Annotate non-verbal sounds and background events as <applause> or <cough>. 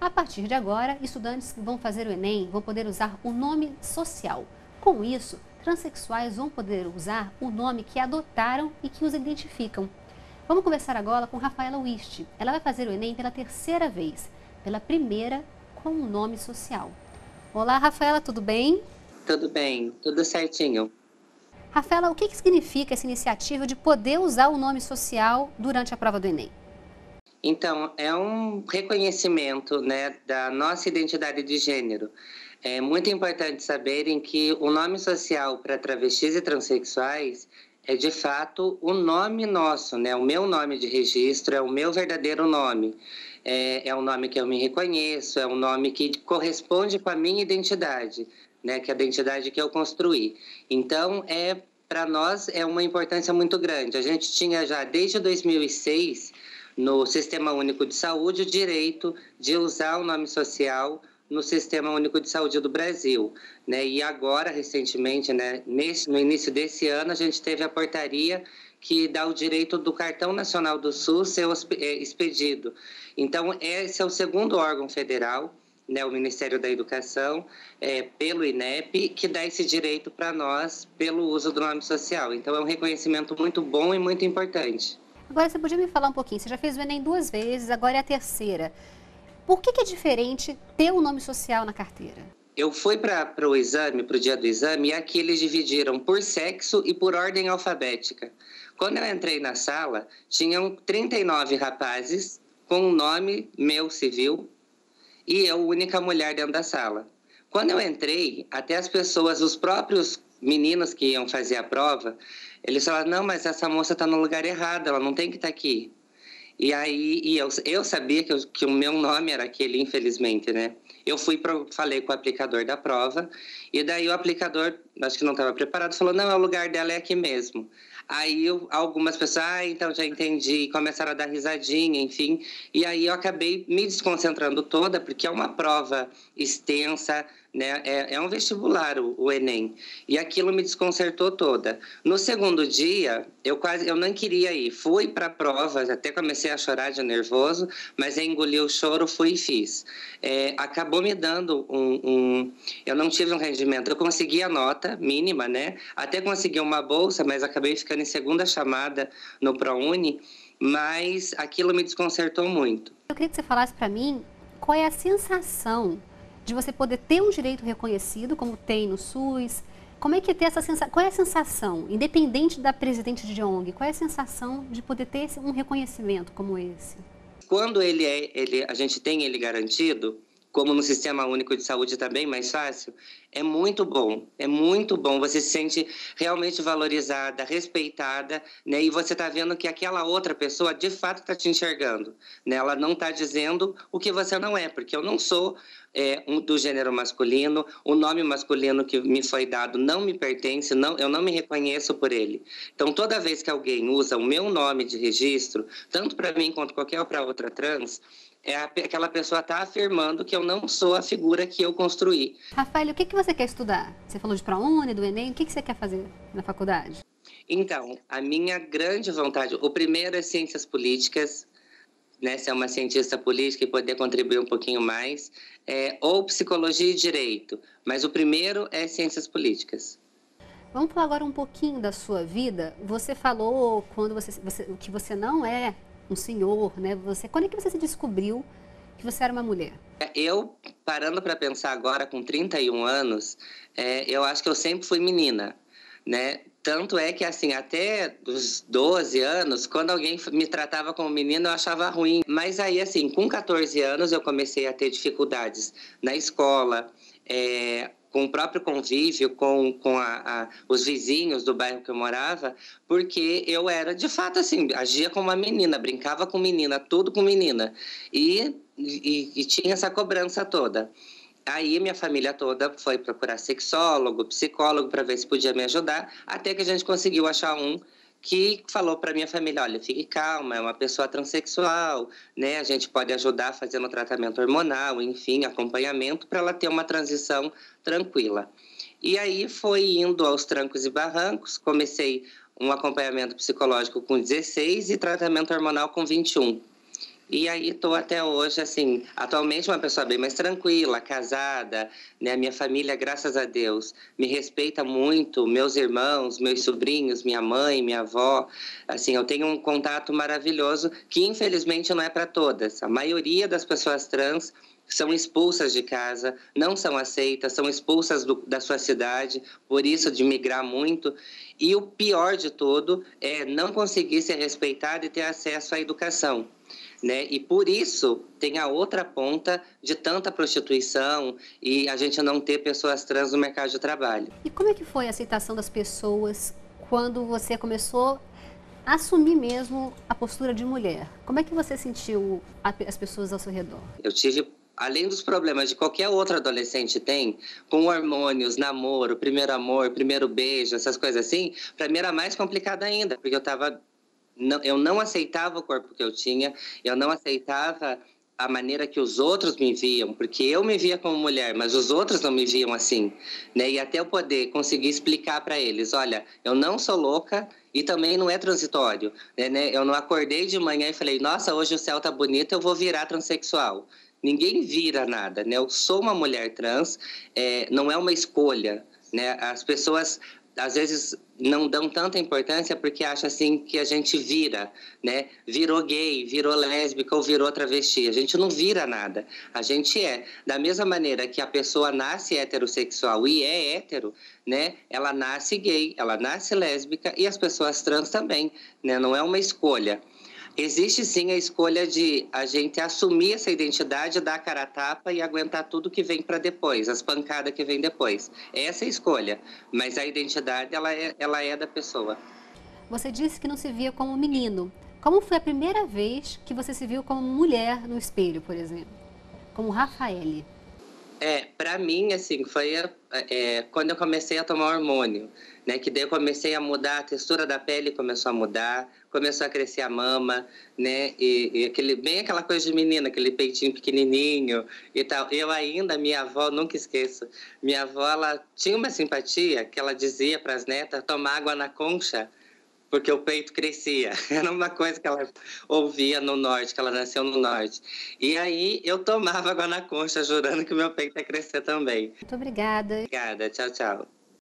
A partir de agora, estudantes que vão fazer o Enem vão poder usar o nome social. Com isso, transexuais vão poder usar o nome que adotaram e que os identificam. Vamos conversar agora com Rafaela Wist. Ela vai fazer o Enem pela terceira vez, pela primeira com o um nome social. Olá, Rafaela, tudo bem? Tudo bem, tudo certinho. Rafaela, o que, que significa essa iniciativa de poder usar o nome social durante a prova do Enem? Então, é um reconhecimento né, da nossa identidade de gênero. É muito importante saberem que o nome social para travestis e transexuais é de fato o nome nosso, né? O meu nome de registro é o meu verdadeiro nome. É, é um nome que eu me reconheço, é um nome que corresponde com a minha identidade, né? Que é a identidade que eu construí. Então, é para nós é uma importância muito grande. A gente tinha já desde 2006 no Sistema Único de Saúde o direito de usar o nome social no Sistema Único de Saúde do Brasil. Né? E agora, recentemente, né, nesse, no início desse ano, a gente teve a portaria que dá o direito do cartão nacional do SUS ser é, expedido. Então, esse é o segundo órgão federal, né, o Ministério da Educação, é, pelo INEP, que dá esse direito para nós pelo uso do nome social. Então, é um reconhecimento muito bom e muito importante. Agora, você podia me falar um pouquinho? Você já fez o Enem duas vezes, agora é a terceira. Por que, que é diferente ter o um nome social na carteira? Eu fui para o exame, para o dia do exame, e aqui eles dividiram por sexo e por ordem alfabética. Quando eu entrei na sala, tinham 39 rapazes com o nome meu civil e eu, única mulher dentro da sala. Quando eu entrei, até as pessoas, os próprios meninos que iam fazer a prova, eles falaram, não, mas essa moça está no lugar errado, ela não tem que estar tá aqui. E aí, e eu, eu sabia que, eu, que o meu nome era aquele, infelizmente, né? Eu fui, pro, falei com o aplicador da prova, e daí o aplicador, acho que não estava preparado, falou, não, o lugar dela é aqui mesmo. Aí eu, algumas pessoas, ah, então já entendi, começaram a dar risadinha, enfim. E aí eu acabei me desconcentrando toda, porque é uma prova extensa, né? É, é um vestibular o, o, Enem. E aquilo me desconcertou toda. No segundo dia, eu quase eu não queria ir. Fui para a prova, até comecei a chorar de nervoso, mas eu engoli o choro, fui e fiz. É, acabou me dando um, um, Eu não tive um rendimento. Eu consegui a nota mínima, né? Até consegui uma bolsa, mas acabei ficando em segunda chamada no ProUni. Mas aquilo me desconcertou muito. Eu queria que você falasse para mim qual é a sensação de você poder ter um direito reconhecido, como tem no SUS. Como é que é ter essa sensação? Qual é a sensação, independente da presidente de ONG, qual é a sensação de poder ter um reconhecimento como esse? Quando ele é, ele, a gente tem ele garantido, como no Sistema Único de Saúde também mais fácil, é muito bom, é muito bom. Você se sente realmente valorizada, respeitada, né? E você está vendo que aquela outra pessoa de fato está te enxergando, né? Ela não está dizendo o que você não é, porque eu não sou é, um, do gênero masculino, o nome masculino que me foi dado não me pertence, não, eu não me reconheço por ele. Então, toda vez que alguém usa o meu nome de registro, tanto para mim quanto qualquer outra trans, é aquela pessoa está afirmando que eu não sou a figura que eu construí. Rafael, o que, que você quer estudar? Você falou de ProUni, do Enem, o que, que você quer fazer na faculdade? Então, a minha grande vontade, o primeiro é ciências políticas, né, ser uma cientista política e poder contribuir um pouquinho mais, é, ou psicologia e direito, mas o primeiro é ciências políticas. Vamos falar agora um pouquinho da sua vida. Você falou quando você, você que você não é um senhor, né? Você, quando é que você se descobriu que você era uma mulher? Eu, parando para pensar agora, com 31 anos, é, eu acho que eu sempre fui menina, né? Tanto é que, assim, até os 12 anos, quando alguém me tratava como menina, eu achava ruim. Mas aí, assim, com 14 anos, eu comecei a ter dificuldades na escola, é, com o próprio convívio, com, com a, a, os vizinhos do bairro que eu morava, porque eu era, de fato, assim, agia como uma menina, brincava com menina, tudo com menina. E, e, e tinha essa cobrança toda. Aí minha família toda foi procurar sexólogo, psicólogo para ver se podia me ajudar, até que a gente conseguiu achar um que falou para minha família, olha, fique calma, é uma pessoa transexual, né? A gente pode ajudar fazendo tratamento hormonal, enfim, acompanhamento para ela ter uma transição tranquila. E aí foi indo aos trancos e barrancos, comecei um acompanhamento psicológico com 16 e tratamento hormonal com 21. E aí estou até hoje, assim, atualmente uma pessoa bem mais tranquila, casada, né? Minha família, graças a Deus, me respeita muito, meus irmãos, meus sobrinhos, minha mãe, minha avó, assim, eu tenho um contato maravilhoso que infelizmente não é para todas. A maioria das pessoas trans são expulsas de casa, não são aceitas, são expulsas do, da sua cidade, por isso de migrar muito. E o pior de tudo é não conseguir ser respeitado e ter acesso à educação. Né? E por isso tem a outra ponta de tanta prostituição e a gente não ter pessoas trans no mercado de trabalho. E como é que foi a aceitação das pessoas quando você começou a assumir mesmo a postura de mulher? Como é que você sentiu as pessoas ao seu redor? Eu tive além dos problemas de qualquer outro adolescente tem, com hormônios, namoro, primeiro amor, primeiro beijo, essas coisas assim, para mim era mais complicado ainda, porque eu tava não, eu não aceitava o corpo que eu tinha, eu não aceitava a maneira que os outros me viam, porque eu me via como mulher, mas os outros não me viam assim, né? E até eu poder conseguir explicar para eles, olha, eu não sou louca e também não é transitório, né? Eu não acordei de manhã e falei, nossa, hoje o céu tá bonito, eu vou virar transexual. Ninguém vira nada, né? Eu sou uma mulher trans, é, não é uma escolha, né? As pessoas às vezes não dão tanta importância porque acham assim que a gente vira, né? Virou gay, virou lésbica ou virou travesti. A gente não vira nada. A gente é. Da mesma maneira que a pessoa nasce heterossexual e é hétero, né? Ela nasce gay, ela nasce lésbica e as pessoas trans também, né? Não é uma escolha. Existe sim a escolha de a gente assumir essa identidade, dar a cara a tapa e aguentar tudo que vem para depois, as pancadas que vem depois. Essa é a escolha, mas a identidade ela é, ela é da pessoa. Você disse que não se via como menino. Como foi a primeira vez que você se viu como mulher no espelho, por exemplo? Como Rafaele? É, para mim, assim, foi é, quando eu comecei a tomar hormônio, né? Que daí eu comecei a mudar, a textura da pele começou a mudar, começou a crescer a mama, né? E, e, aquele, bem aquela coisa de menina, aquele peitinho pequenininho e tal. Eu ainda, minha avó, nunca esqueço, minha avó, ela tinha uma simpatia que ela dizia para as netas tomar água na concha, porque o peito crescia. <laughs> Era uma coisa que ela ouvia no norte, que ela nasceu no norte. E aí eu tomava água na concha, jurando que o meu peito ia crescer também. Muito obrigada. Obrigada, tchau, tchau.